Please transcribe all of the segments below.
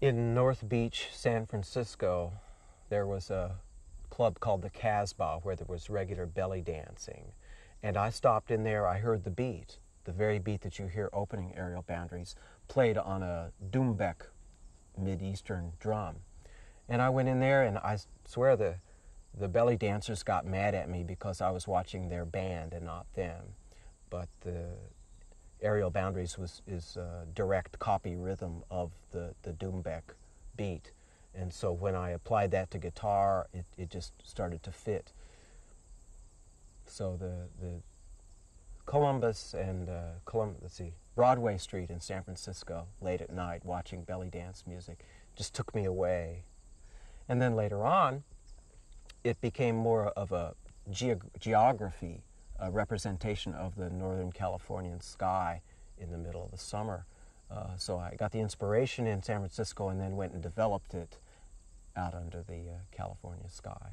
In North Beach, San Francisco, there was a club called the Casbah where there was regular belly dancing. And I stopped in there, I heard the beat, the very beat that you hear opening Aerial Boundaries, played on a doumbek mid-eastern drum. And I went in there and I swear the the belly dancers got mad at me because I was watching their band and not them. But the aerial boundaries was is a direct copy rhythm of the the doumbek beat, and so when I applied that to guitar, it, it just started to fit. So the the Columbus and uh, let's see Broadway Street in San Francisco late at night watching belly dance music just took me away, and then later on it became more of a geog geography a representation of the Northern Californian sky in the middle of the summer. Uh, so I got the inspiration in San Francisco and then went and developed it out under the uh, California sky.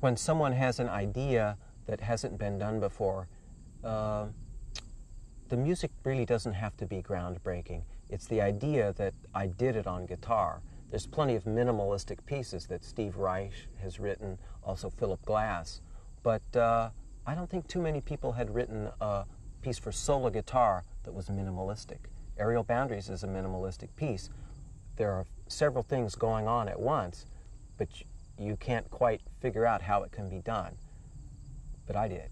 When someone has an idea that hasn't been done before, uh, the music really doesn't have to be groundbreaking. It's the idea that I did it on guitar. There's plenty of minimalistic pieces that Steve Reich has written, also Philip Glass. But uh, I don't think too many people had written a piece for solo guitar that was minimalistic. Aerial Boundaries is a minimalistic piece. There are several things going on at once, but you can't quite figure out how it can be done. But I did.